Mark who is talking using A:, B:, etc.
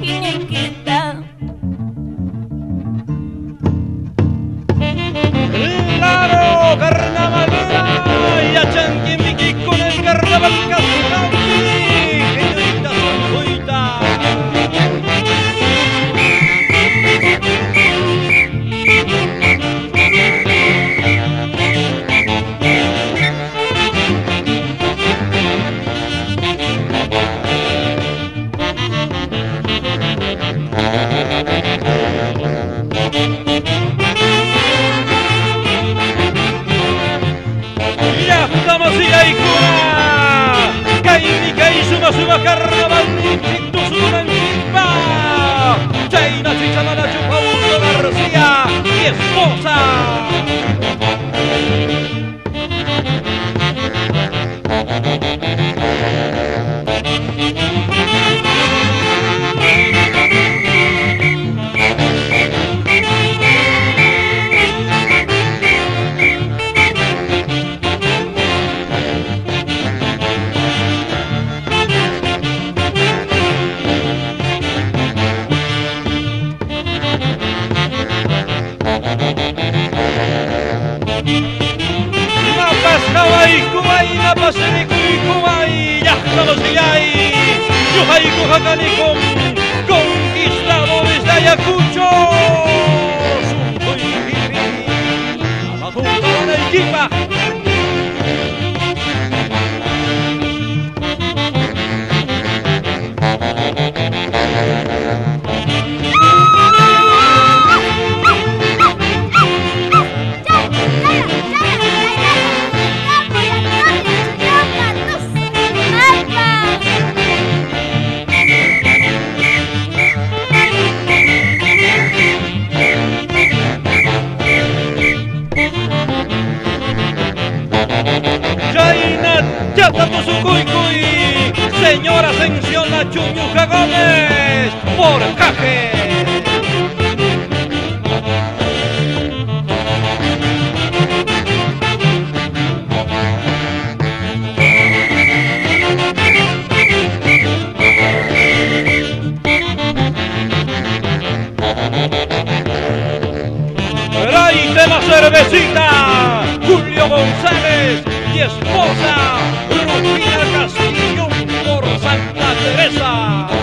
A: tiene que estar. La chichamana Chupauso García y esposa. Hawaii, Kuwai, Napasini, Kui, Kuwai, Yahtanosiyai, Yuhai, Kuhakanikum, conquistadores de Ayacucho. Soy Hipi, Amadou Gómez, por Caje. La cervecita, Julio González y esposa 啊。